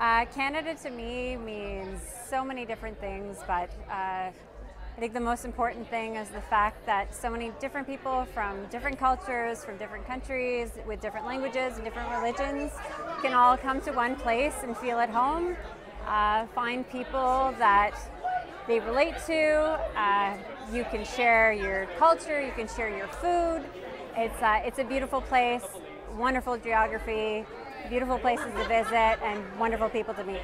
Uh, Canada to me means so many different things, but uh, I think the most important thing is the fact that so many different people from different cultures, from different countries, with different languages and different religions can all come to one place and feel at home, uh, find people that they relate to. Uh, you can share your culture, you can share your food. It's, uh, it's a beautiful place, wonderful geography, beautiful places to visit, and wonderful people to meet.